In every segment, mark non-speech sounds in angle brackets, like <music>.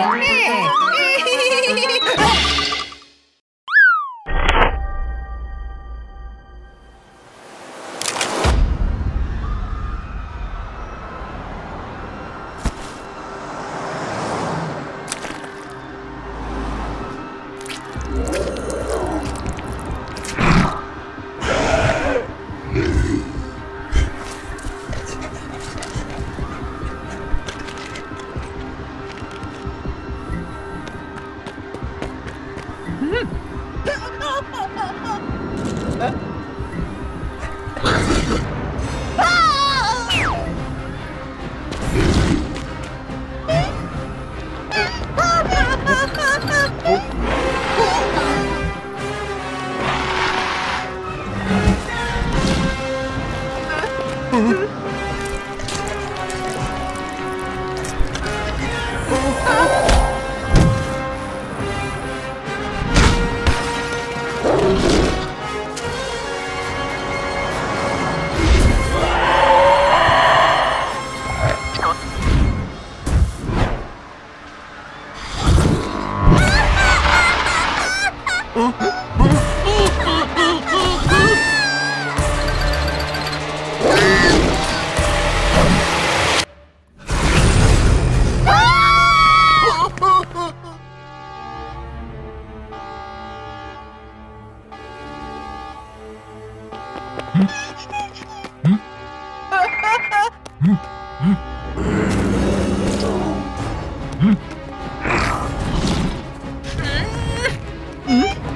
Amen.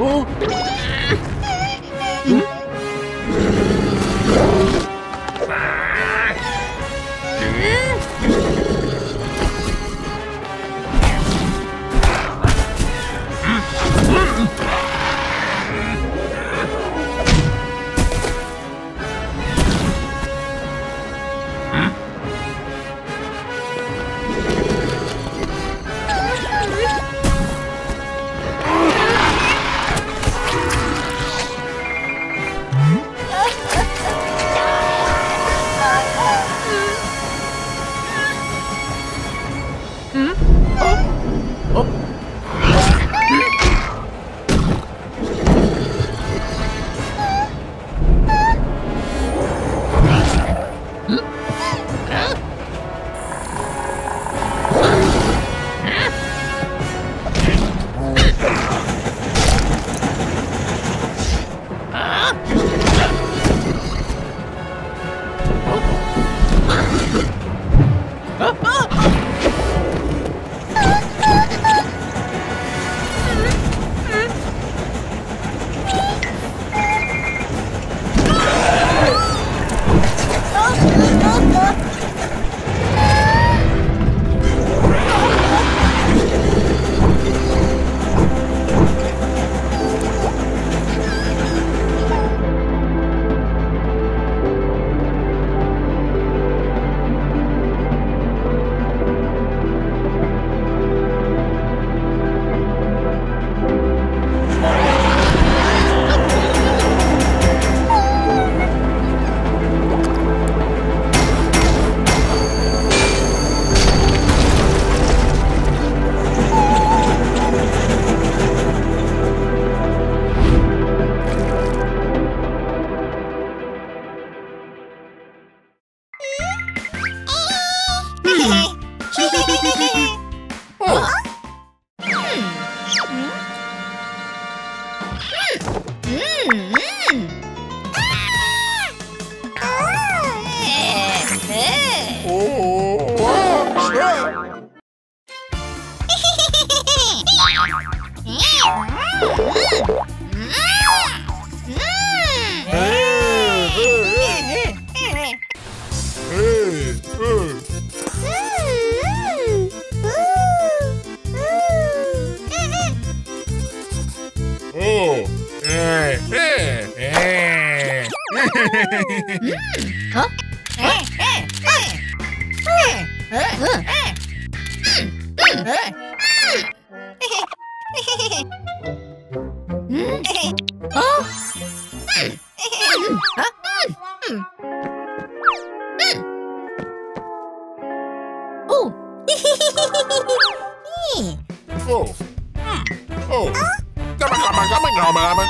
Um.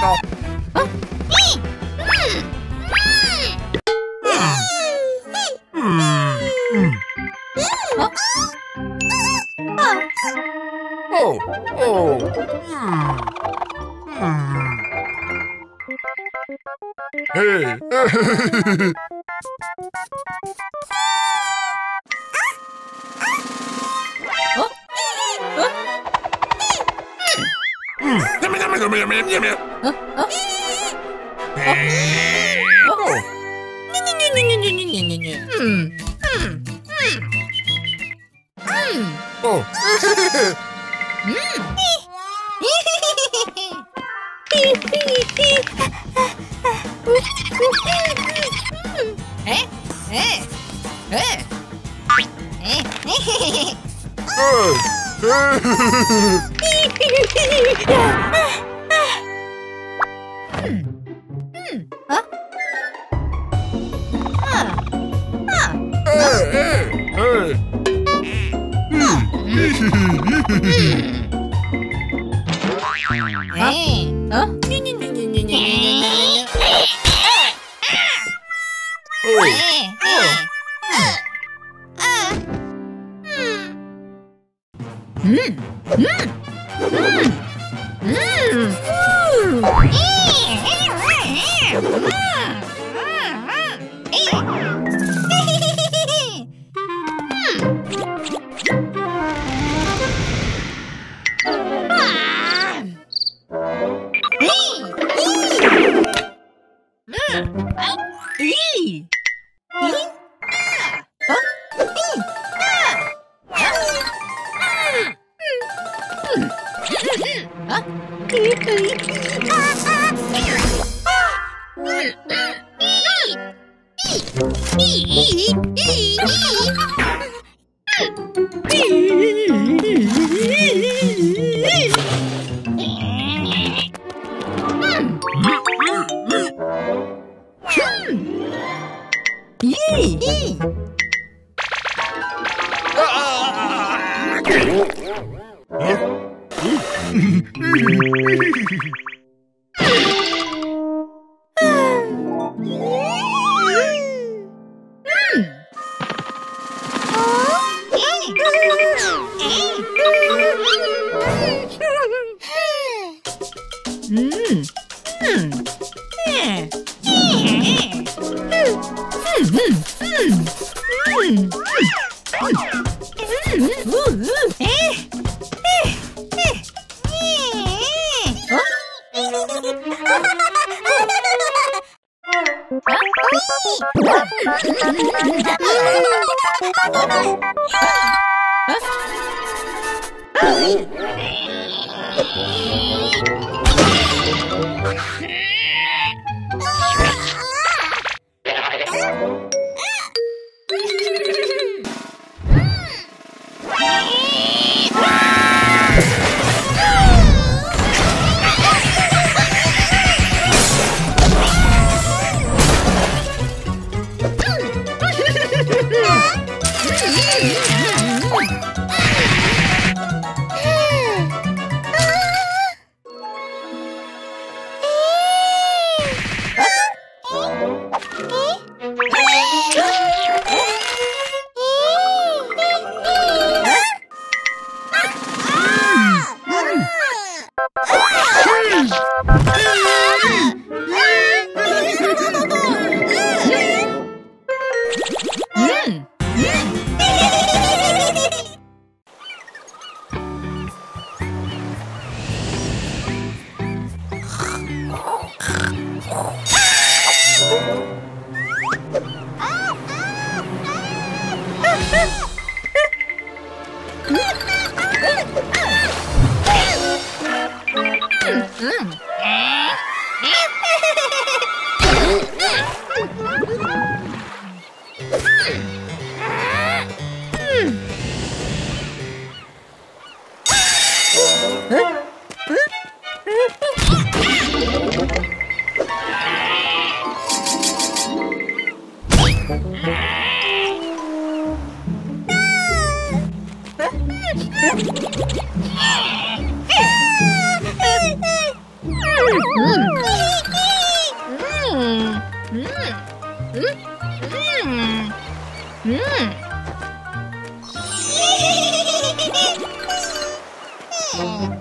Oh. Hey. Hmm. Mmm! <laughs> Mmm! Huh?